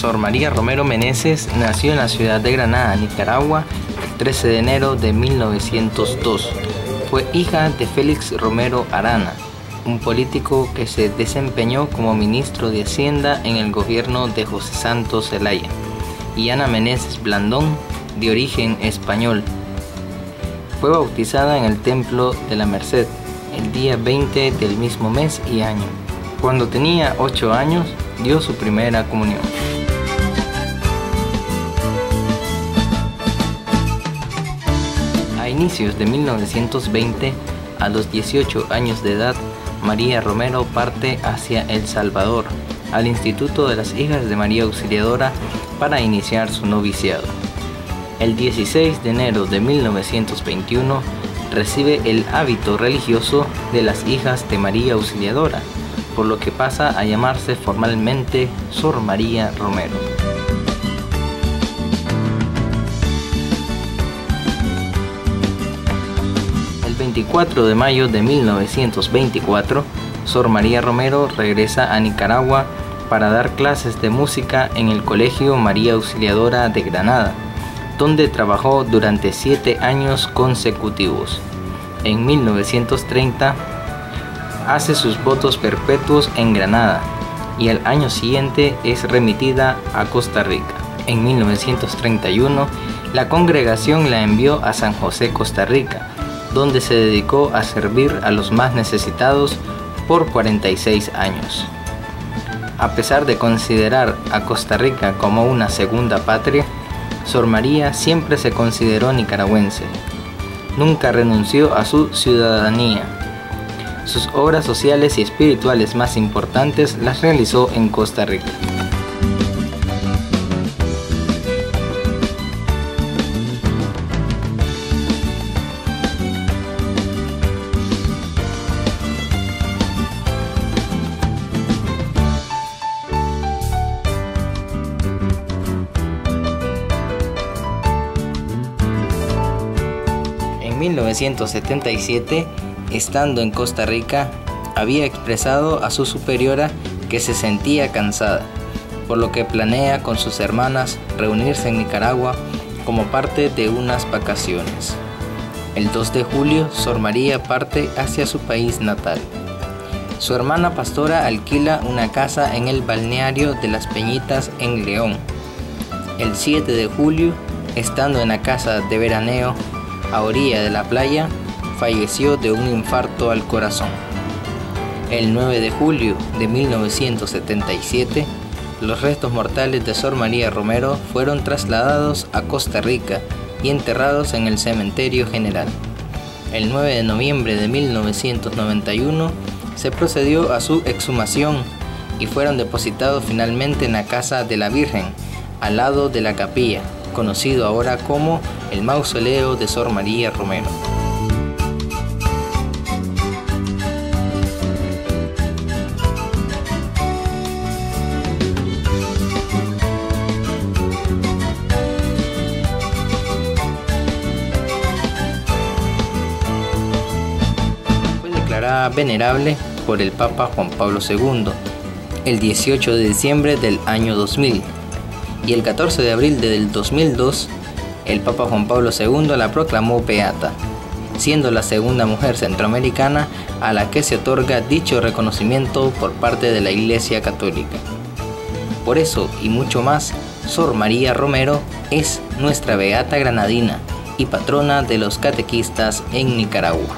Sor María Romero Meneses nació en la ciudad de Granada, Nicaragua, el 13 de enero de 1902. Fue hija de Félix Romero Arana, un político que se desempeñó como ministro de Hacienda en el gobierno de José Santos Zelaya, y Ana Meneses Blandón, de origen español. Fue bautizada en el Templo de la Merced el día 20 del mismo mes y año. Cuando tenía 8 años, dio su primera comunión. Inicios de 1920, a los 18 años de edad, María Romero parte hacia El Salvador, al Instituto de las Hijas de María Auxiliadora, para iniciar su noviciado. El 16 de enero de 1921 recibe el hábito religioso de las Hijas de María Auxiliadora, por lo que pasa a llamarse formalmente Sor María Romero. 24 de mayo de 1924, Sor María Romero regresa a Nicaragua para dar clases de música en el Colegio María Auxiliadora de Granada, donde trabajó durante siete años consecutivos. En 1930 hace sus votos perpetuos en Granada y al año siguiente es remitida a Costa Rica. En 1931 la congregación la envió a San José, Costa Rica, donde se dedicó a servir a los más necesitados por 46 años. A pesar de considerar a Costa Rica como una segunda patria, Sor María siempre se consideró nicaragüense. Nunca renunció a su ciudadanía. Sus obras sociales y espirituales más importantes las realizó en Costa Rica. 1977, estando en Costa Rica, había expresado a su superiora que se sentía cansada, por lo que planea con sus hermanas reunirse en Nicaragua como parte de unas vacaciones. El 2 de julio, Sor María parte hacia su país natal. Su hermana pastora alquila una casa en el balneario de las Peñitas en León. El 7 de julio, estando en la casa de veraneo a orilla de la playa, falleció de un infarto al corazón. El 9 de julio de 1977, los restos mortales de Sor María Romero fueron trasladados a Costa Rica y enterrados en el Cementerio General. El 9 de noviembre de 1991 se procedió a su exhumación y fueron depositados finalmente en la Casa de la Virgen, al lado de la capilla, conocido ahora como el Mausoleo de Sor María Romero. Fue declarada venerable por el Papa Juan Pablo II el 18 de diciembre del año 2000 y el 14 de abril del 2002 el Papa Juan Pablo II la proclamó beata, siendo la segunda mujer centroamericana a la que se otorga dicho reconocimiento por parte de la Iglesia Católica. Por eso y mucho más, Sor María Romero es nuestra beata granadina y patrona de los catequistas en Nicaragua.